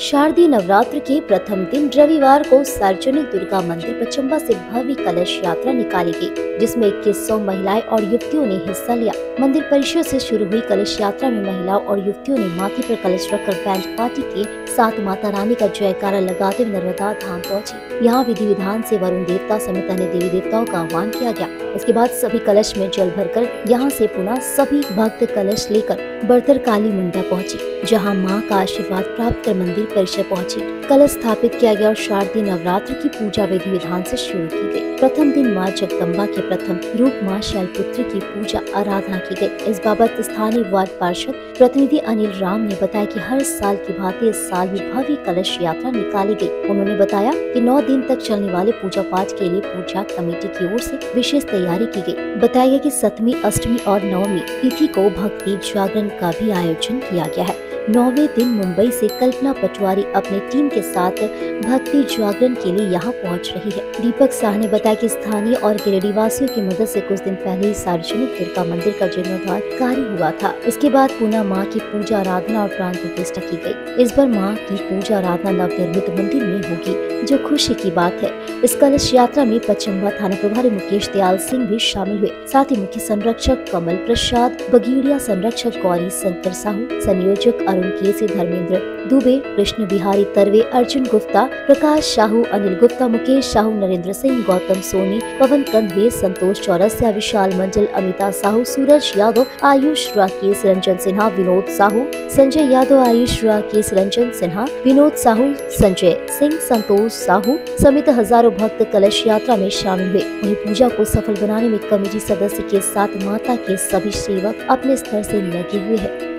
शारदीय नवरात्र के प्रथम दिन रविवार को सार्वजनिक दुर्गा मंदिर पचम्बा से भव्य कलश यात्रा निकाली गई जिसमें इक्कीस सौ महिलाएँ और युवतियों ने हिस्सा लिया। मंदिर परिसर से शुरू हुई कलश यात्रा में महिलाओं और युवतियों ने माथे पर कलश रखकर बैंड पार्टी के साथ माता रानी का जयकारा लगाते हुए नर्मदा धाम पहुँची। यहाँ विधि विधान ऐसी वरुण देवता समेत अन्य देवी देवताओं का आह्वान किया गया। इसके बाद सभी कलश में जल भरकर यहाँ से पुनः सभी भक्त कलश लेकर बर्तर काली मंडा पहुँची, जहाँ माँ का आशीर्वाद प्राप्त कर मंदिर परिसर पहुँची। कलश स्थापित किया गया और शारदीय नवरात्र की पूजा विधि विधान से शुरू की गई। प्रथम दिन माँ जगदम्बा के प्रथम रूप माँ शैलपुत्री की पूजा आराधना की गई। इस बाबत स्थानीय वार्ड पार्षद प्रतिनिधि अनिल राम ने बताया कि हर साल की भांति इस साल भी भव्य कलश यात्रा निकाली गई उन्होंने बताया कि नौ दिन तक चलने वाले पूजा पाठ के लिए पूजा कमेटी की ओर से विशेष तैयारी की गई। बताया गया कि सतमी, अष्टमी और नवमी तिथि को भक्ति जागरण का भी आयोजन किया गया है। नौवे दिन मुंबई से कल्पना पटवारी अपने टीम के साथ भक्ति जागरण के लिए यहाँ पहुँच रही है। दीपक शाह ने बताया कि स्थानीय और गिरिडीह वासियों की मदद से कुछ दिन पहले ही सार्वजनिक दुर्गा मंदिर का जीर्णोद्वार कार्य हुआ था। इसके बाद पुनः माँ की पूजा आराधना और प्राण प्रतिष्ठा की गई इस बार माँ की पूजा आराधना नवनिर्मित मंदिर में होगी, जो खुशी की बात है। इस कलश यात्रा में पचम्बा थाना प्रभारी मुकेश दयाल सिंह भी शामिल हुए। साथ ही मुख्य संरक्षक कमल प्रसाद, बगीड़िया संरक्षक गौरी शंकर साहू, संयोजक अरुण केसी धर्मेंद्र, दुबे, कृष्ण बिहारी, तरवे, अर्जुन गुप्ता, प्रकाश साहू, अनिल गुप्ता, मुकेश साहू, नरेंद्र सिंह, गौतम सोनी, पवन कंधवे संतोष चौरसिया, विशाल मंडल अमिता साहू, सूरज यादव, आयुष राकेश रंजन सिन्हा, विनोद साहू, संजय यादव, आयुष राकेश रंजन सिन्हा, विनोद साहू, संजय सिंह, संतोष साहू समेत हज़ारों भक्त कलश यात्रा में शामिल हुए। वहीं पूजा को सफल बनाने में कमेटी सदस्य के साथ माता के सभी सेवक अपने स्तर से लगे हुए हैं।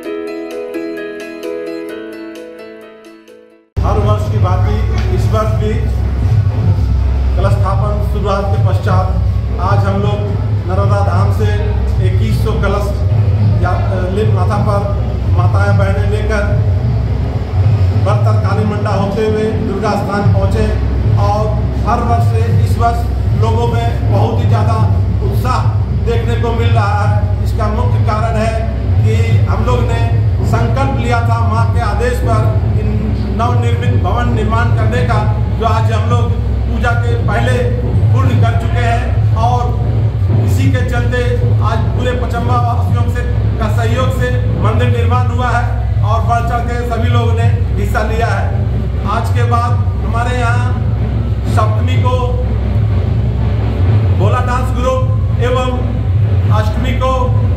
हर वर्ष की भांति इस वर्ष भी कलस्थापन शुरुआत के पश्चात आज हम लोग नर्मदा धाम से 2100 कलश या ले माथा पर माताएँ बहनें लेकर बर्तर काली मंडा होते हुए दुर्गा स्थान पहुँचे और हर वर्ष से इस वर्ष लोगों में बहुत ही ज़्यादा उत्साह देखने को मिल रहा है इसका मुख्य कारण है कि हम लोग ने संकल्प लिया था माँ के आदेश पर इन नवनिर्मित भवन निर्माण करने का जो आज हम लोग पूजा के पहले पूर्ण कर चुके हैं और इसी के चलते आज पूरे पचम्बा वासियों से का सहयोग से मंदिर निर्माण हुआ है और बढ़ चढ़ के सभी लोगों ने हिस्सा लिया है। आज के बाद हमारे यहाँ सप्तमी को भोला डांस ग्रुप एवं अष्टमी को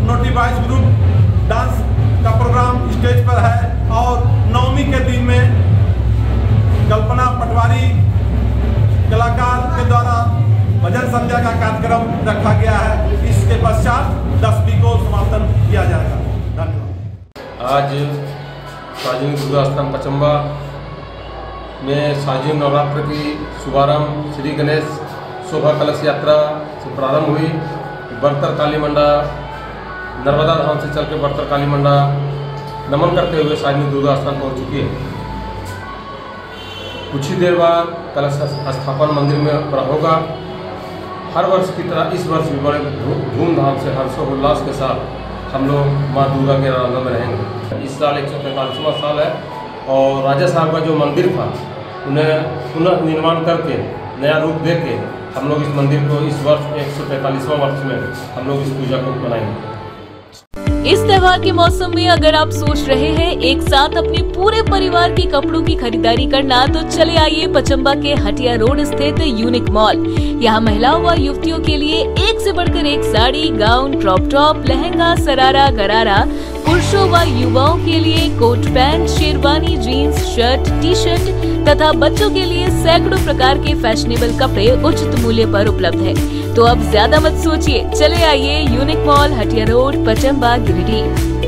नोटिफाइज ग्रुप डांस का प्रोग्राम स्टेज पर है और नवमी के दिन में कल्पना पटवारी कलाकार के द्वारा भजन संध्या का कार्यक्रम रखा गया है इसके पश्चात दसवीं को समापन किया जाएगा। धन्यवाद। आज सार्वजनिक दुर्गा स्थान पचम्बा में सार्वजनिक नवरात्र की शुभारंभ, श्री गणेश शोभा कलश यात्रा से प्रारंभ हुई। बर्तर काली मंडा, नर्मदा धाम से चल के बर्तर काली मंडा नमन करते हुए सार्वजनिक दुर्गा स्थान पहुँच चुकी है। कुछ ही देर बाद कलश स्थापन मंदिर में होगा। हर वर्ष की तरह इस वर्ष भी बड़े धूमधाम से हर्षोल्लास के साथ हम लोग माँ दुर्गा के आराधना में रहेंगे। इस साल एक सौ पैंतालीसवां साल है और राजा साहब का जो मंदिर था, उन्हें पुनः निर्माण करके, नया रूप दे के हम लोग इस मंदिर को इस वर्ष एक सौ पैंतालीसवां वर्ष में हम लोग इस पूजा को मनाएँगे। इस त्योहार के मौसम में अगर आप सोच रहे हैं, एक साथ अपने पूरे परिवार के कपड़ों की खरीदारी करना तो चले आइए पचम्बा के हटिया रोड स्थित यूनिक मॉल। यहाँ महिलाओं व युवतियों के लिए एक से बढ़कर एक sari, gown, crop top, lehenga, sharara, gharara पुरुषों व युवाओं के लिए coat pant, sherwani jeans, shirt T shirt तथा बच्चों के लिए सैकड़ों प्रकार के फैशनेबल कपड़े उचित मूल्य पर उपलब्ध है। तो अब ज़्यादा मत सोचिए। चले आइए unique mall Hatia road Pachamba Giridih.